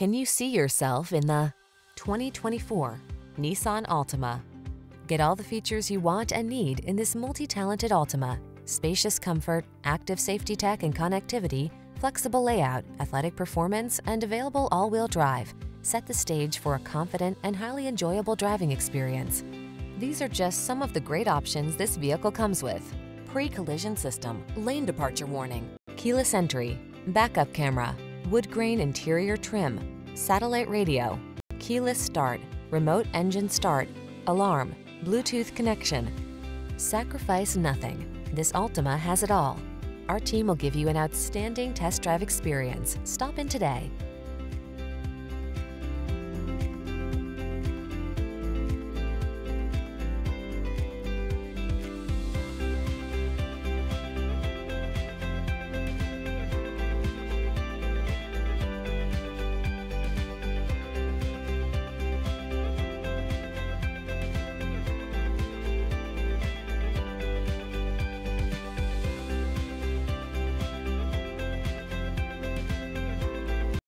Can you see yourself in the 2024 Nissan Altima? Get all the features you want and need in this multi-talented Altima. Spacious comfort, active safety tech and connectivity, flexible layout, athletic performance, and available all-wheel drive set the stage for a confident and highly enjoyable driving experience. These are just some of the great options this vehicle comes with. Pre-collision system, lane departure warning, keyless entry, backup camera, wood grain interior trim, satellite radio, keyless start, remote engine start, alarm, Bluetooth connection. Sacrifice nothing. This Altima has it all. Our team will give you an outstanding test drive experience. Stop in today.